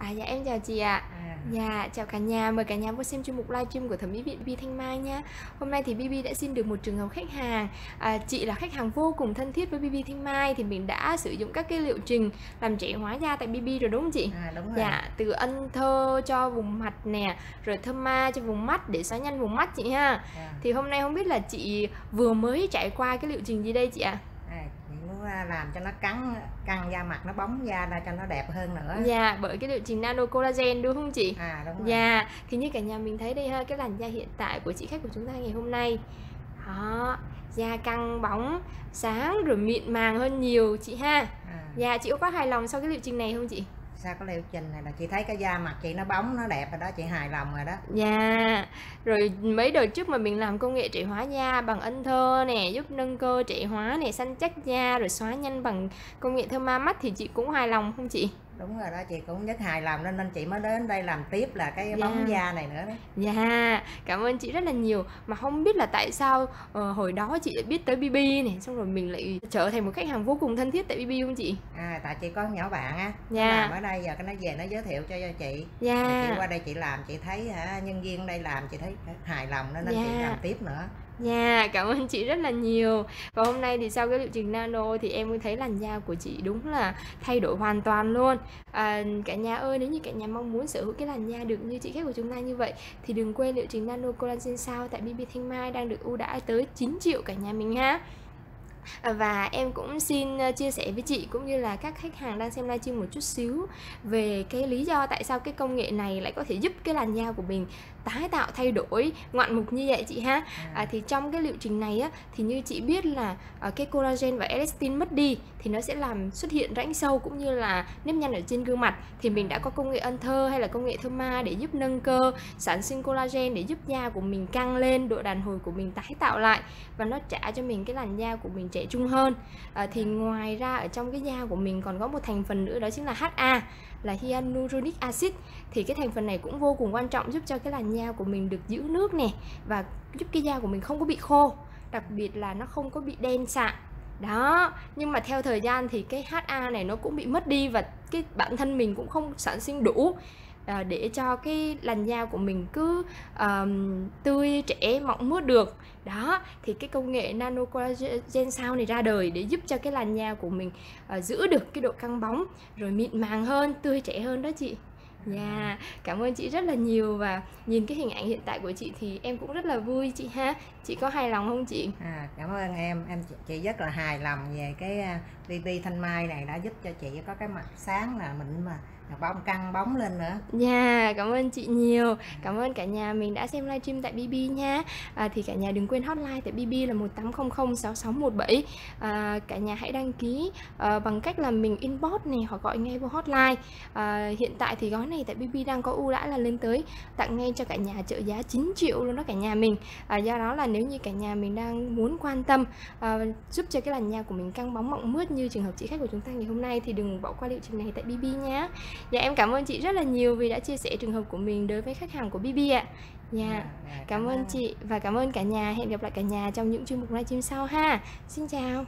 À dạ em chào chị ạ. À, Dạ chào cả nhà, mời cả nhà vô xem chuyên mục livestream của thẩm mỹ viện BB Thanh Mai nha. Hôm nay thì BB đã xin được một trường hợp khách hàng. À, chị là khách hàng vô cùng thân thiết với BB Thanh Mai thì mình đã sử dụng các cái liệu trình làm trẻ hóa da tại BB rồi đúng không chị? à đúng rồi. Dạ, từ ân thơ cho vùng mặt nè, rồi thơm ma cho vùng mắt để xóa nhăn vùng mắt chị ha. À, Thì hôm nay không biết là chị vừa mới trải qua cái liệu trình gì đây chị ạ? à, làm cho nó cắn căng da mặt nó bóng da ra cho nó đẹp hơn nữa. Dạ, bởi cái liệu trình nano collagen đúng không chị? À đúng rồi. Dạ, thì như cả nhà mình thấy đây ha, cái làn da hiện tại của chị khách của chúng ta ngày hôm nay Đó, da căng bóng, sáng rồi mịn màng hơn nhiều chị ha À, Dạ, chị có quá hài lòng sau cái liệu trình này không chị? Sao có liệu trình này là chị thấy cái da mặt chị nó bóng nó đẹp rồi đó chị hài lòng rồi đó. Dạ, rồi mấy đợt trước mà mình làm công nghệ trị hóa da bằng ân thơ nè, giúp nâng cơ trị hóa nè, săn chắc da rồi xóa nhanh bằng công nghệ thơ ma mắt thì chị cũng hài lòng không chị? Đúng rồi đó chị cũng rất hài lòng nên nên chị mới đến đây làm tiếp là cái Dạ. bóng da này nữa đó. Dạ, cảm ơn chị rất là nhiều Mà không biết là tại sao ờ, hồi đó chị lại biết tới BB này Xong rồi mình lại trở thành một khách hàng vô cùng thân thiết tại BB không chị? À tại chị có nhỏ bạn á, nó Dạ. làm ở đây giờ cái nó về nó giới thiệu cho cho chị. Rồi chị qua đây chị làm chị thấy hả nhân viên đây làm chị thấy hài lòng nên nên chị Dạ. làm tiếp nữa dạ, cảm ơn chị rất là nhiều. Và hôm nay thì sau cái liệu trình nano thì em mới thấy làn da của chị đúng là thay đổi hoàn toàn luôn. À, Cả nhà ơi, nếu như cả nhà mong muốn sở hữu cái làn da được như chị khách của chúng ta như vậy Thì đừng quên liệu trình nano collagen sao tại BB Thanh Mai đang được ưu đãi tới 9 triệu cả nhà mình ha. Và em cũng xin ờ, chia sẻ với chị cũng như là các khách hàng đang xem livestream một chút xíu về cái lý do tại sao cái công nghệ này lại có thể giúp cái làn da của mình tái tạo thay đổi ngoạn mục như vậy chị ha. À, thì trong cái liệu trình này á thì như chị biết là ờ, cái collagen và elastin mất đi thì nó sẽ làm xuất hiện rãnh sâu cũng như là nếp nhăn ở trên gương mặt thì mình đã có công nghệ ân thơ hay là công nghệ thơm ma để giúp nâng cơ sản sinh collagen để giúp da của mình căng lên độ đàn hồi của mình tái tạo lại và nó trả cho mình cái làn da của mình trẻ trung hơn. À, thì ngoài ra ở trong cái da của mình còn có một thành phần nữa đó chính là HA là hyaluronic acid. Thì cái thành phần này cũng vô cùng quan trọng giúp cho cái làn da của mình được giữ nước nè và giúp cái da của mình không có bị khô đặc biệt là nó không có bị đen sạm. Đó nhưng mà theo thời gian thì cái HA này nó cũng bị mất đi và cái bản thân mình cũng không sản sinh đủ à, để cho cái làn da của mình cứ ờm, tươi trẻ mọng mướt được đó thì cái công nghệ nano collagen sao này ra đời để giúp cho cái làn da của mình ờ, giữ được cái độ căng bóng rồi mịn màng hơn tươi trẻ hơn đó chị Dạ, cảm ơn chị rất là nhiều và nhìn cái hình ảnh hiện tại của chị thì em cũng rất là vui chị ha. Chị có hài lòng không chị? À, cảm ơn em em chị- rất là hài lòng về cái à, BB Thanh Mai này đã giúp cho chị có cái mặt sáng là mịn mà mặt bóng căng bóng lên nữa Dạ, cảm ơn chị nhiều. Cảm ơn cả nhà mình đã xem livestream tại BB nha. À, thì cả nhà đừng quên hotline tại BB là một tám không à, cả nhà hãy đăng ký à, bằng cách là mình inbox này hoặc gọi ngay vô hotline. À, hiện tại thì gói này tại BB đang có ưu đãi là lên tới tặng ngay cho cả nhà trợ giá 9 triệu luôn đó cả nhà mình. À, do đó là nếu như cả nhà mình đang muốn quan tâm à, giúp cho cái làn da của mình căng bóng mọng mướt như trường hợp chị khách của chúng ta ngày hôm nay thì đừng bỏ qua liệu trình này tại BB nhé. Dạ em cảm ơn chị rất là nhiều vì đã chia sẻ trường hợp của mình đối với khách hàng của BB ạ. Dạ, À, à, cảm ơn chị và cảm ơn cả nhà. Hẹn gặp lại cả nhà trong những chuyên mục livestream sau ha. Xin chào.